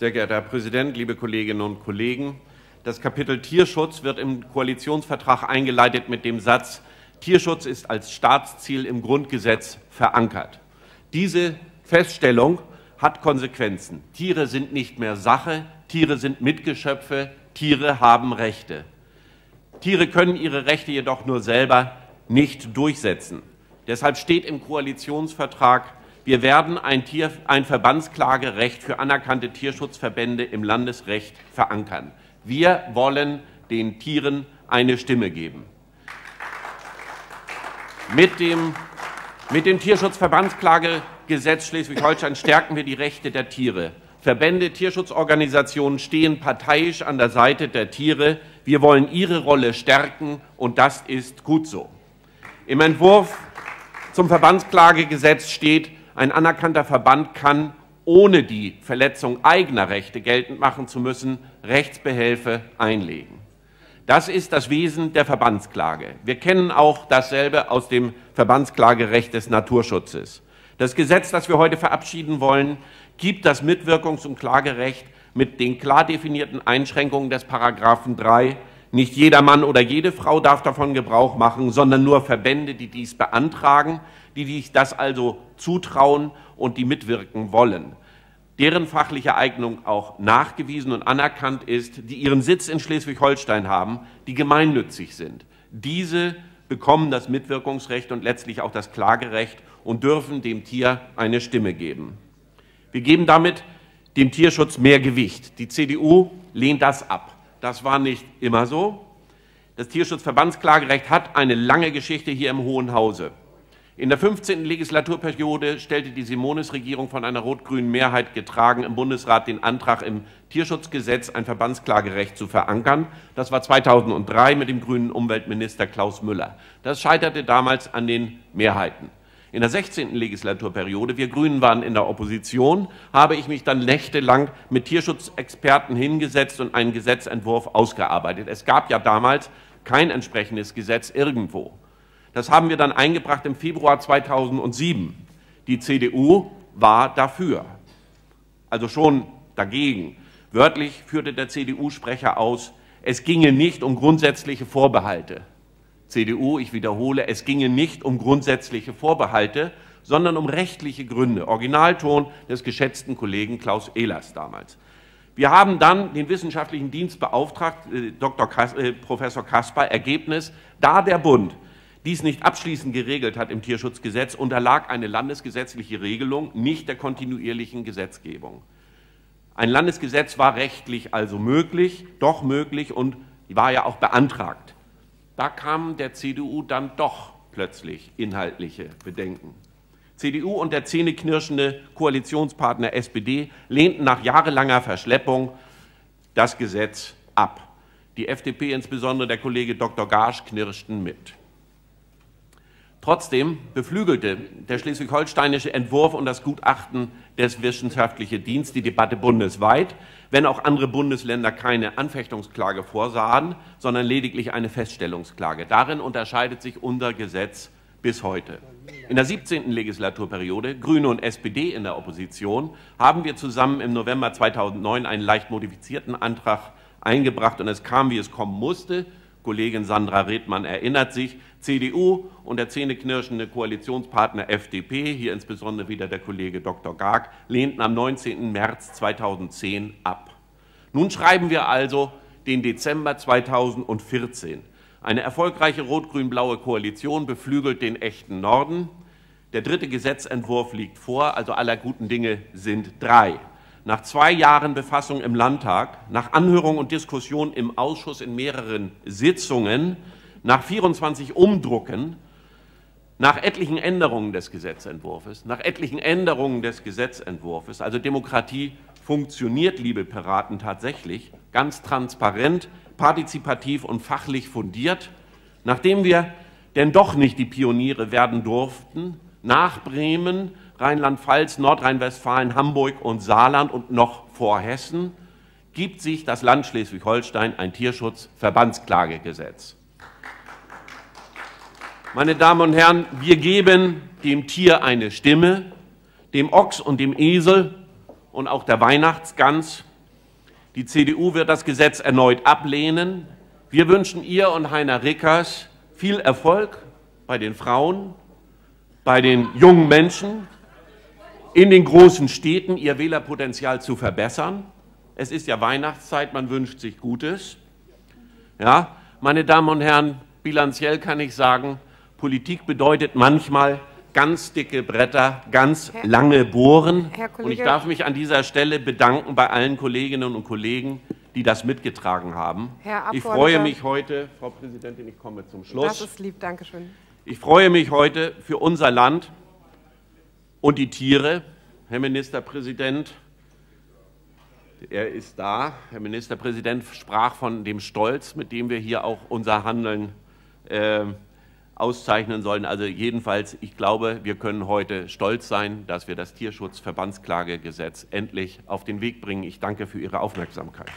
Sehr geehrter Herr Präsident, liebe Kolleginnen und Kollegen! Das Kapitel Tierschutz wird im Koalitionsvertrag eingeleitet mit dem Satz, Tierschutz ist als Staatsziel im Grundgesetz verankert. Diese Feststellung hat Konsequenzen. Tiere sind nicht mehr Sache, Tiere sind Mitgeschöpfe, Tiere haben Rechte. Tiere können ihre Rechte jedoch nur selber nicht durchsetzen. Deshalb steht im Koalitionsvertrag, wir werden ein, Tier, ein Verbandsklagerecht für anerkannte Tierschutzverbände im Landesrecht verankern. Wir wollen den Tieren eine Stimme geben. Mit dem, mit dem Tierschutzverbandsklagegesetz Schleswig-Holstein stärken wir die Rechte der Tiere. Verbände, Tierschutzorganisationen stehen parteiisch an der Seite der Tiere. Wir wollen ihre Rolle stärken, und das ist gut so. Im Entwurf zum Verbandsklagegesetz steht, ein anerkannter Verband kann, ohne die Verletzung eigener Rechte geltend machen zu müssen, Rechtsbehelfe einlegen. Das ist das Wesen der Verbandsklage. Wir kennen auch dasselbe aus dem Verbandsklagerecht des Naturschutzes. Das Gesetz, das wir heute verabschieden wollen, gibt das Mitwirkungs- und Klagerecht mit den klar definierten Einschränkungen des Paragraphen 3 nicht jeder Mann oder jede Frau darf davon Gebrauch machen, sondern nur Verbände, die dies beantragen, die sich das also zutrauen und die mitwirken wollen, deren fachliche Eignung auch nachgewiesen und anerkannt ist, die ihren Sitz in Schleswig-Holstein haben, die gemeinnützig sind. Diese bekommen das Mitwirkungsrecht und letztlich auch das Klagerecht und dürfen dem Tier eine Stimme geben. Wir geben damit dem Tierschutz mehr Gewicht. Die CDU lehnt das ab. Das war nicht immer so. Das Tierschutzverbandsklagerecht hat eine lange Geschichte hier im Hohen Hause. In der 15. Legislaturperiode stellte die Simonis-Regierung von einer rot-grünen Mehrheit getragen im Bundesrat den Antrag, im Tierschutzgesetz ein Verbandsklagerecht zu verankern. Das war 2003 mit dem grünen Umweltminister Klaus Müller. Das scheiterte damals an den Mehrheiten. In der 16. Legislaturperiode, wir Grünen waren in der Opposition, habe ich mich dann nächtelang mit Tierschutzexperten hingesetzt und einen Gesetzentwurf ausgearbeitet. Es gab ja damals kein entsprechendes Gesetz irgendwo. Das haben wir dann eingebracht im Februar 2007. Die CDU war dafür, also schon dagegen. Wörtlich führte der CDU-Sprecher aus, es ginge nicht um grundsätzliche Vorbehalte. CDU, ich wiederhole, es ginge nicht um grundsätzliche Vorbehalte, sondern um rechtliche Gründe. Originalton des geschätzten Kollegen Klaus Ehlers damals. Wir haben dann den wissenschaftlichen Dienst beauftragt, äh, Dr. Kas, äh, Professor Kasper, Ergebnis, da der Bund dies nicht abschließend geregelt hat im Tierschutzgesetz, unterlag eine landesgesetzliche Regelung nicht der kontinuierlichen Gesetzgebung. Ein Landesgesetz war rechtlich also möglich, doch möglich und war ja auch beantragt. Da kamen der CDU dann doch plötzlich inhaltliche Bedenken. CDU und der zähneknirschende Koalitionspartner SPD lehnten nach jahrelanger Verschleppung das Gesetz ab. Die FDP, insbesondere der Kollege Dr. Garsch, knirschten mit. Trotzdem beflügelte der schleswig-holsteinische Entwurf und das Gutachten des Wissenschaftlichen Dienstes die Debatte bundesweit, wenn auch andere Bundesländer keine Anfechtungsklage vorsahen, sondern lediglich eine Feststellungsklage. Darin unterscheidet sich unser Gesetz bis heute. In der 17. Legislaturperiode, Grüne und SPD in der Opposition, haben wir zusammen im November 2009 einen leicht modifizierten Antrag eingebracht und es kam, wie es kommen musste. Kollegin Sandra Redmann erinnert sich, CDU und der zähneknirschende Koalitionspartner FDP, hier insbesondere wieder der Kollege Dr. Garg, lehnten am 19. März 2010 ab. Nun schreiben wir also den Dezember 2014. Eine erfolgreiche rot-grün-blaue Koalition beflügelt den echten Norden. Der dritte Gesetzentwurf liegt vor, also aller guten Dinge sind drei. Nach zwei Jahren Befassung im Landtag, nach Anhörung und Diskussion im Ausschuss in mehreren Sitzungen, nach 24 Umdrucken, nach etlichen Änderungen des Gesetzentwurfs, nach etlichen Änderungen des Gesetzentwurfs, also Demokratie funktioniert, liebe Piraten, tatsächlich ganz transparent, partizipativ und fachlich fundiert, nachdem wir denn doch nicht die Pioniere werden durften, nach Bremen, Rheinland-Pfalz, Nordrhein-Westfalen, Hamburg und Saarland und noch vor Hessen, gibt sich das Land Schleswig-Holstein ein Tierschutzverbandsklagegesetz. Meine Damen und Herren, wir geben dem Tier eine Stimme, dem Ochs und dem Esel und auch der Weihnachtsgans Die CDU wird das Gesetz erneut ablehnen. Wir wünschen ihr und Heiner Rickers viel Erfolg bei den Frauen, bei den jungen Menschen, in den großen Städten ihr Wählerpotenzial zu verbessern. Es ist ja Weihnachtszeit, man wünscht sich Gutes. Ja, meine Damen und Herren, bilanziell kann ich sagen, Politik bedeutet manchmal ganz dicke Bretter, ganz Herr, lange bohren. und ich darf mich an dieser Stelle bedanken bei allen Kolleginnen und Kollegen, die das mitgetragen haben. ich freue mich heute, Frau Präsidentin, ich komme zum Schluss. Das ist lieb, danke schön. Ich freue mich heute für unser Land und die Tiere, Herr Ministerpräsident. Er ist da. Herr Ministerpräsident sprach von dem Stolz, mit dem wir hier auch unser Handeln äh, auszeichnen sollen. Also jedenfalls, ich glaube, wir können heute stolz sein, dass wir das Tierschutzverbandsklagegesetz endlich auf den Weg bringen. Ich danke für Ihre Aufmerksamkeit.